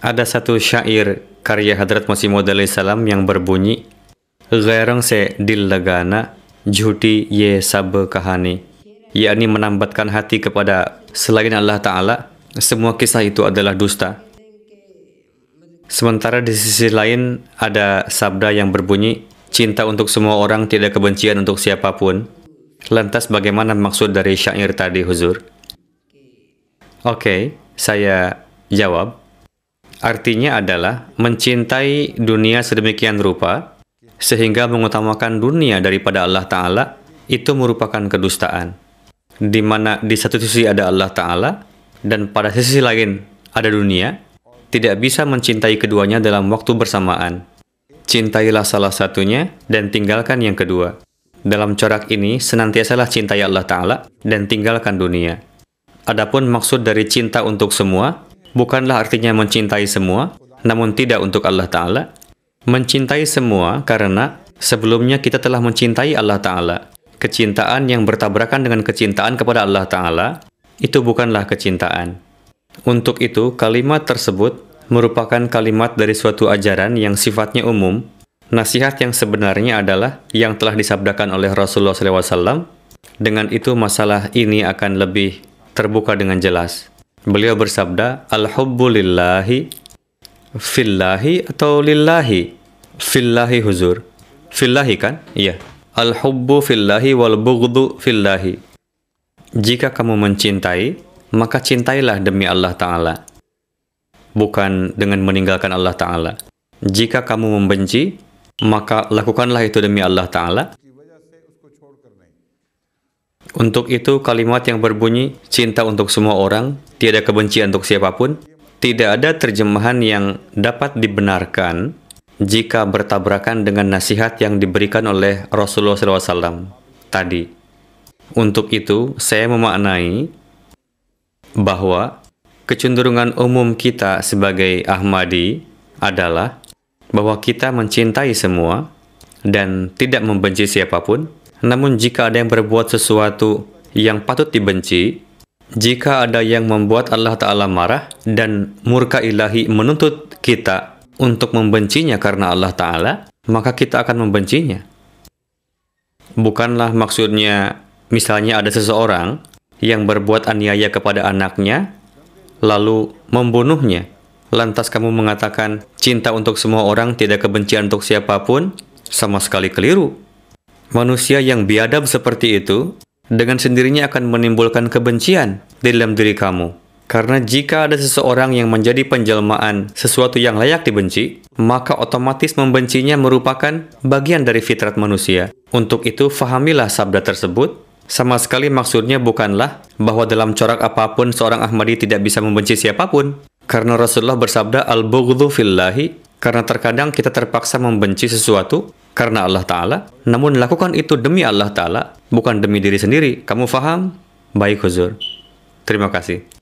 Ada satu syair karya Hadrat Masih Maud salam yang berbunyi Ghairang se dil lagana ye sab kahani. Yakni menambatkan hati kepada selain Allah Ta'ala semua kisah itu adalah dusta. Sementara di sisi lain ada sabda yang berbunyi cinta untuk semua orang tidak kebencian untuk siapa pun. Lantas bagaimana maksud dari syair tadi huzur? Oke okay, saya jawab Artinya adalah mencintai dunia sedemikian rupa sehingga mengutamakan dunia daripada Allah Ta'ala itu merupakan kedustaan. Di mana di satu sisi ada Allah Ta'ala dan pada sisi lain ada dunia, tidak bisa mencintai keduanya dalam waktu bersamaan. Cintailah salah satunya dan tinggalkan yang kedua. Dalam corak ini, senantiasalah cintai Allah Ta'ala dan tinggalkan dunia. Adapun maksud dari cinta untuk semua, bukanlah artinya mencintai semua, namun tidak untuk Allah Ta'ala. Mencintai semua karena sebelumnya kita telah mencintai Allah Ta'ala. Kecintaan yang bertabrakan dengan kecintaan kepada Allah Ta'ala, itu bukanlah kecintaan. Untuk itu, kalimat tersebut merupakan kalimat dari suatu ajaran yang sifatnya umum. Nasihat yang sebenarnya adalah yang telah disabdakan oleh Rasulullah SAW. Dengan itu masalah ini akan lebih terbuka dengan jelas. Beliau bersabda, Al-hubbu lillahi fillahi atau lillahi? Fillahi huzur. Fillahi kan? Iya. Al-hubbu fillahi wal bughdu fillahi. Jika kamu mencintai, maka cintailah demi Allah Ta'ala. Bukan dengan meninggalkan Allah Ta'ala. Jika kamu membenci, maka lakukanlah itu demi Allah Ta'ala untuk itu kalimat yang berbunyi cinta untuk semua orang, tiada kebencian untuk siapa pun, tidak ada terjemahan yang dapat dibenarkan jika bertabrakan dengan nasihat yang diberikan oleh Rasulullah SAW tadi. Untuk itu, saya memaknai bahwa kecenderungan umum kita sebagai Ahmadi adalah bahwa kita mencintai semua dan tidak membenci siapa pun, namun jika ada yang berbuat sesuatu yang patut dibenci, jika ada yang membuat Allah Ta'ala marah dan murka ilahi menuntut kita untuk membencinya karena Allah Ta'ala, maka kita akan membencinya. Bukanlah maksudnya misalnya ada seseorang yang berbuat aniaya kepada anaknya, lalu membunuhnya. Lantas kamu mengatakan cinta untuk semua orang tidak kebencian untuk siapa pun, sama sekali keliru. Manusia yang biadab seperti itu dengan sendirinya akan menimbulkan kebencian di dalam diri kamu. Karena jika ada seseorang yang menjadi penjelmaan sesuatu yang layak dibenci, maka otomatis membencinya merupakan bagian dari fitrat manusia. Untuk itu, fahamilah sabda tersebut. Sama sekali maksudnya bukanlah bahwa dalam corak apa pun seorang Ahmadi tidak bisa membenci siapa pun. Karena Rasulullah bersabda, Al-bughdhu fillahi, karena terkadang kita terpaksa membenci sesuatu karena Allah Ta'ala, namun lakukan itu demi Allah Ta'ala, bukan demi diri sendiri. Kamu faham? Baik, Huzur. Terima kasih.